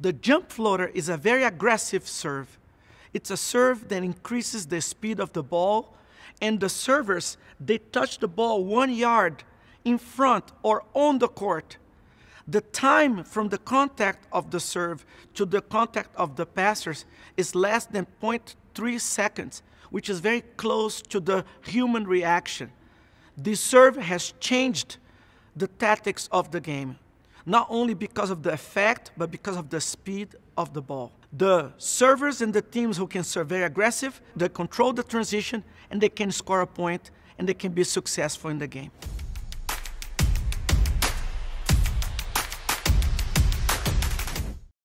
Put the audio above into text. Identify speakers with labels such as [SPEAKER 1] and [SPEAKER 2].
[SPEAKER 1] The jump floater is a very aggressive serve. It's a serve that increases the speed of the ball, and the servers, they touch the ball one yard in front or on the court. The time from the contact of the serve to the contact of the passers is less than 0.3 seconds, which is very close to the human reaction. This serve has changed the tactics of the game, not only because of the effect, but because of the speed of the ball. The servers and the teams who can serve very aggressive, they control the transition, and they can score a point, and they can be successful in the game.